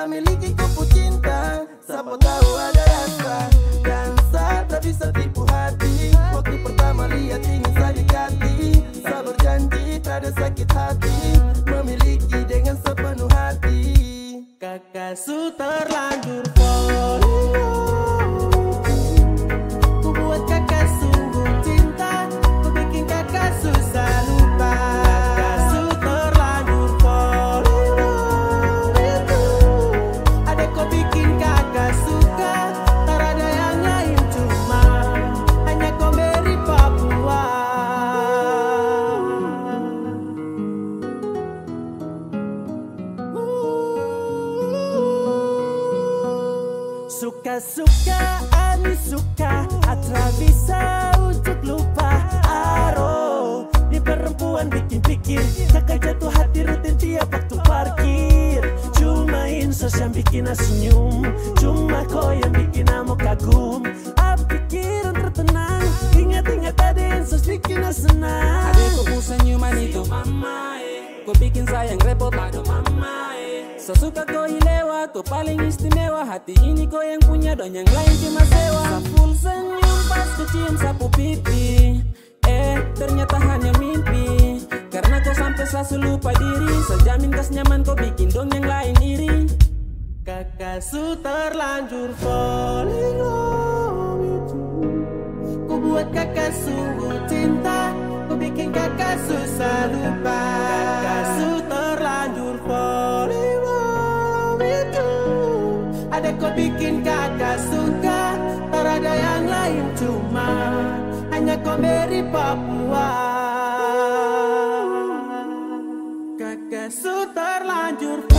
tak miliki kupu cinta. Siapa tahu ada rasa. Dan saat tak bisa tipu hati Waktu pertama lihat ingin saya dekati Saya berjanji tak ada sakit hati. Memiliki dengan sepenuh hati. Kakak su terlanjur Suka-suka, Ani suka Atra bisa untuk lupa. Aro Di perempuan bikin pikir Kakak jatuh hati rutin tiap waktu parkir. Cuma insos yang bikin senyum. Cuma kau yang bikin aku kagum. Aku pikiran tertenang. Ingat-ingat ada insos bikin senang. Kok pun senyuman itu. Kau bikin sayang repot Aduh. mama Sesuka kau ilewa Kau paling istimewa. Hati ini kau yang punya Dan yang lain cuma sewa. Full senyum pas ku cium sapu pipi. Eh ternyata hanya mimpi. Karena kau sampai selalu lupa diri. Sejamin kas nyaman kau bikin dong yang lain iri. Kakak su terlanjur falling love itu. Ku buat kakak sungguh cinta. Ku bikin kakak susah lupa. Kakak su kau bikin kakak suka. Tak ada yang lain cuma Hanya kau beri Papua. Kakak su terlanjur